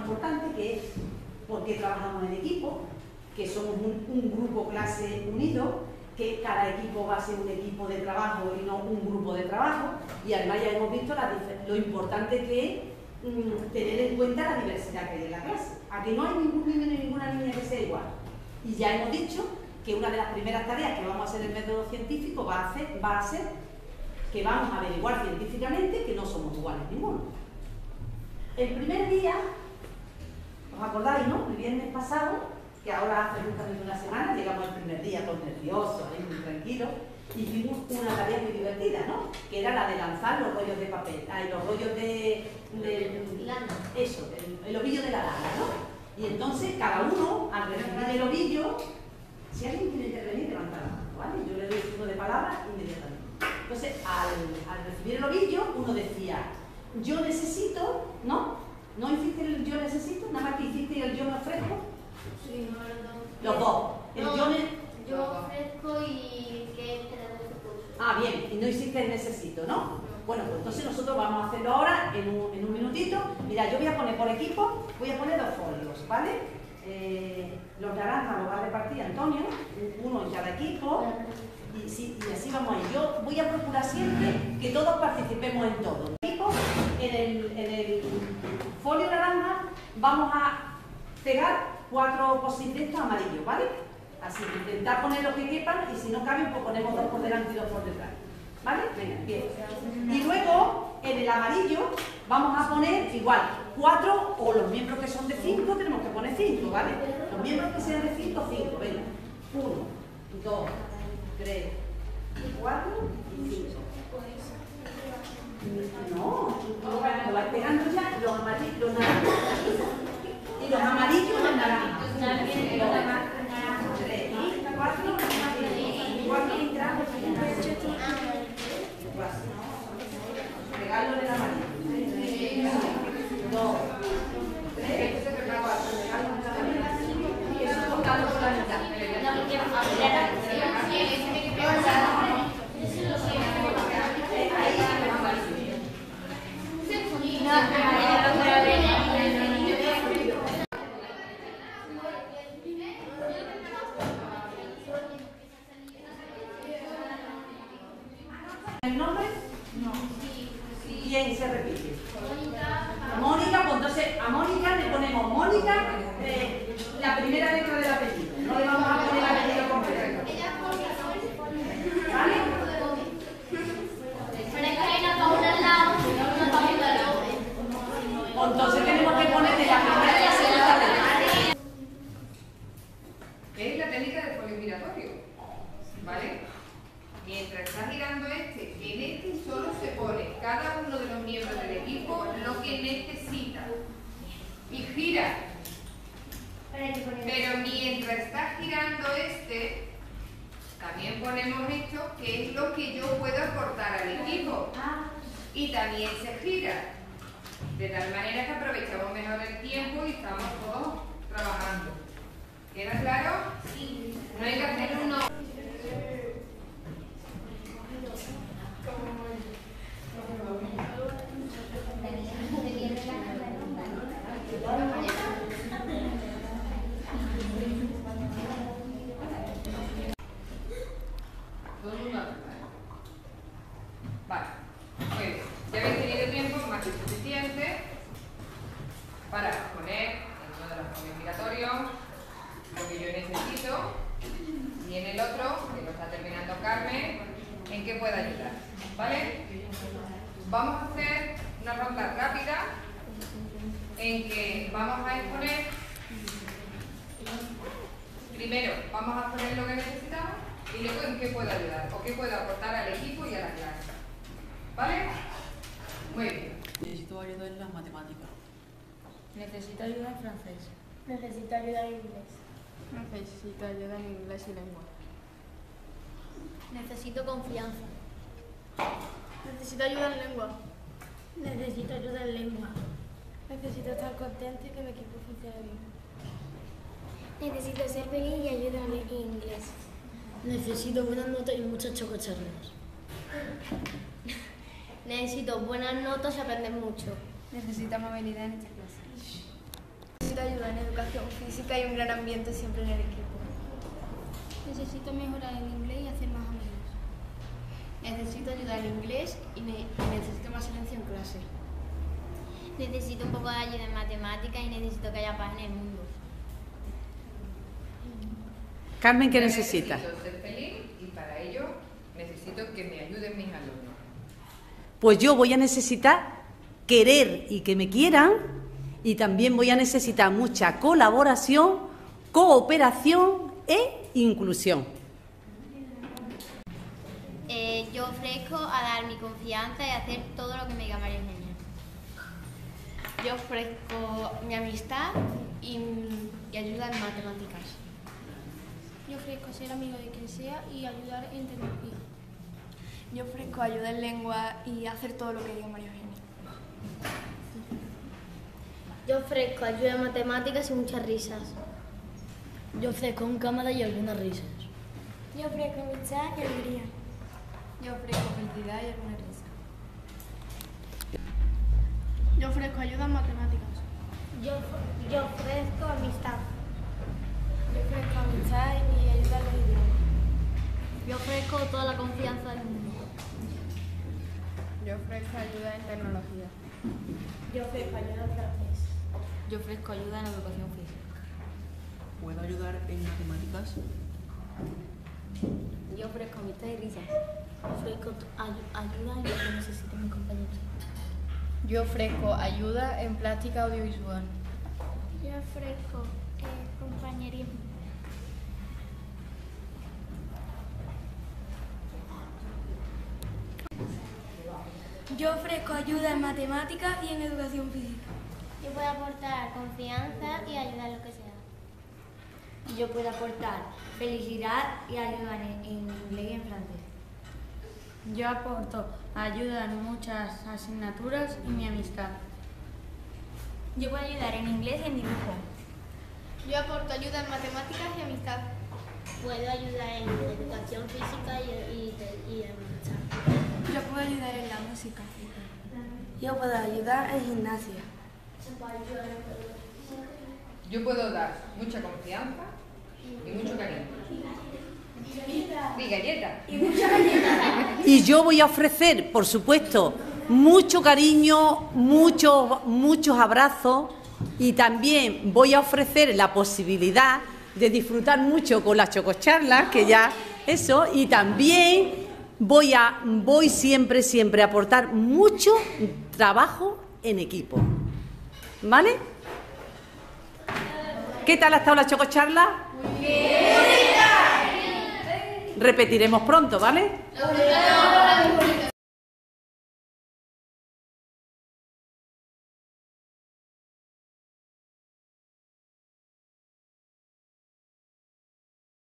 importante que es por qué trabajamos en equipo, que somos un, grupo clase unido, que cada equipo va a ser un equipo de trabajo y no un grupo de trabajo, y además ya hemos visto lo importante que es mm, tener en cuenta la diversidad que hay en la clase. Aquí no hay ningún niño ni ninguna niña que sea igual. Y ya hemos dicho que una de las primeras tareas que vamos a hacer en el método científico va a, va a ser que vamos a averiguar científicamente que no somos iguales ninguno. El primer día, ¿os acordáis, no? El viernes pasado, que ahora hace justamente una semana, llegamos el primer día todos nerviosos, ahí muy tranquilos, hicimos una tarea muy divertida, ¿no? Que era la de lanzar los rollos de papel, ay, los rollos de... de Lana. Eso, el, el ovillo de la lana, ¿no? Y entonces cada uno, al recibir el ovillo, si alguien quiere intervenir, levanta la mano, ¿vale? Yo le doy el turno de palabras inmediatamente. Entonces, al, al recibir el ovillo, uno decía, yo necesito, ¿no? ¿No hiciste el yo necesito? Nada más que hiciste el yo me ofrezco. Sí, no, los dos. Los dos. El No, yo ne- Yo ofrezco y que gusto curso. Ah, bien, y no hiciste el necesito, ¿no? Bueno, pues entonces nosotros vamos a hacerlo ahora en un, en un minutito. Mira, yo voy a poner por equipo, voy a poner dos folios, ¿vale? Eh, los naranjas los va a repartir Antonio, uno en cada equipo, y, sí, y así vamos a ir. Yo voy a procurar siempre que todos participemos en todo. En el, en el folio naranja vamos a pegar cuatro de estos amarillos, ¿vale? Así, intentar poner los que quepan y si no caben, pues ponemos dos por delante y dos por detrás. ¿Vale? Venga, bien. Y luego, en el amarillo, vamos a poner igual, cuatro o los miembros que son de cinco, tenemos que poner cinco, ¿vale? Los miembros que sean de cinco, cinco, venga. Uno, dos, tres, cuatro y cinco. No, tú vas- vas pegando ya los amarillos, los naranjas. Y los amarillos y los naranjas. Dos, tres, cuatro, cuatro, Regalo de la María. Dos, tres, cuatro, regalo de la María. Y eso cortado por la mitad. Eh, Ahí los amarillos. ¿El nombre? No. ¿Quién se repite? Mónica, pues entonces a Mónica le ponemos Mónica eh, la primera letra del apellido. No le vamos a poner el apellido completo. ¿Vale? Pero es que hay una paula al lado, una paula al lado. Entonces tenemos que ponerle la primera y la segunda letra. Es la técnica del folio giratorio. ¿Vale? Mientras está girando este, en este solo se pone cada uno de los miembros del equipo Y gira. Pero mientras está girando este, también ponemos esto, que es lo que yo puedo aportar al equipo. Y también se gira. De tal manera que aprovechamos mejor el tiempo y estamos todos trabajando. ¿Queda claro? Sí. No hay que hacer uno. Todo el mundo hace, ¿vale? Vale. Muy bien. Ya habéis tenido tiempo más que suficiente para poner en uno de los folios giratorios lo que yo necesito y en el otro, que lo está terminando Carmen, en qué puede ayudar. ¿Vale? Vamos a hacer una ronda rápida en que vamos a exponer primero vamos a poner lo que necesitamos y luego en qué puede ayudar o qué puede aportar al equipo y a la clase. ¿Vale? Muy bien. Necesito ayuda en las matemáticas. Necesito ayuda en francés. Necesito ayuda en inglés. Necesito ayuda en inglés y lengua. Necesito confianza. Necesito ayuda en lengua. Necesito ayuda en lengua. Necesito estar contento y que mi equipo funcione bien. Necesito ser feliz y ayuda en inglés. Necesito buenas notas y muchas chococharlas. Necesito buenas notas y aprender mucho. Necesito movilidad en esta clase. Necesito ayuda en educación física y un gran ambiente siempre en el equipo. Necesito mejorar en inglés y hacer más amigos. Necesito ayuda en inglés y, ne- y necesito más silencio en clase. Necesito un poco de ayuda en matemáticas y necesito que haya paz en el mundo. Carmen, ¿qué Yo necesita? Necesito ser feliz y para ello necesito que me ayuden mis alumnos. Pues yo voy a necesitar querer y que me quieran y también voy a necesitar mucha colaboración, cooperación e inclusión. Eh, yo ofrezco a dar mi confianza y hacer todo lo que me diga María Eugenia. Yo ofrezco mi amistad y, y ayuda en matemáticas. Yo ofrezco ser amigo de quien sea y ayudar en tecnología. Yo ofrezco ayuda en lengua y hacer todo lo que diga María Eugenia. Yo ofrezco ayuda en matemáticas y muchas risas. Yo ofrezco un cámara y algunas risas. Yo ofrezco amistad y alegría. Yo ofrezco felicidad y alguna risa. Yo ofrezco ayuda en matemáticas. Yo, yo ofrezco amistad. Yo ofrezco amistad y ayuda en los idiomas. Yo ofrezco toda la confianza del mundo. Yo ofrezco ayuda en tecnología. Yo ofrezco ayuda en francés. Yo ofrezco ayuda en educación física. ¿Puedo ayudar en matemáticas? Yo ofrezco amistad y risa. Ofrezco ayuda en lo que necesiten mis compañeros. Yo ofrezco ayuda en plástica audiovisual. Yo ofrezco eh, compañerismo. Yo ofrezco ayuda en matemáticas y en educación física. Yo puedo aportar confianza y ayudar en lo que sea. Yo puedo aportar felicidad y ayuda en, en inglés y en francés. Yo aporto ayuda en muchas asignaturas y mi amistad. Yo puedo ayudar en inglés y en dibujo. Yo aporto ayuda en matemáticas y amistad. Puedo ayudar en educación física y, y, y en Yo puedo ayudar en la música. Yo puedo ayudar en gimnasia. Yo puedo dar mucha confianza y mucho cariño. Y galletas. Y yo voy a ofrecer, por supuesto, mucho cariño, muchos, muchos abrazos y también voy a ofrecer la posibilidad de disfrutar mucho con las chococharlas, que ya eso, y también voy a, voy siempre, siempre a aportar mucho trabajo en equipo. ¿Vale? ¿Qué tal ha estado la chococharla? Repetiremos pronto, ¿vale?